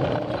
you